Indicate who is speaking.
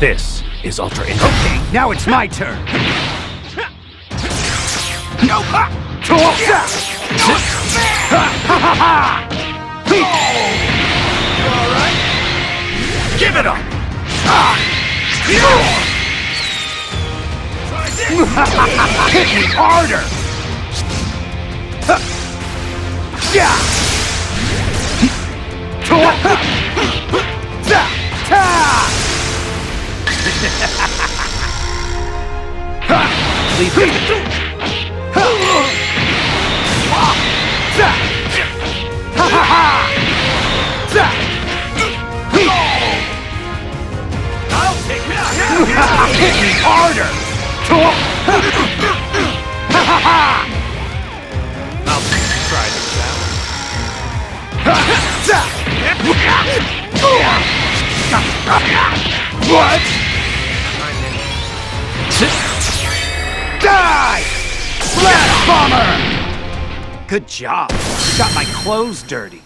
Speaker 1: This is Ultra Instinct.
Speaker 2: Okay, now it's my turn.
Speaker 1: No! Ha! Ha ha ha! Give it up!
Speaker 2: Hit me harder!
Speaker 1: Leave.
Speaker 2: Hit me harder!
Speaker 1: I'll try this out.
Speaker 2: What? Bomber! Good job. You got my clothes dirty.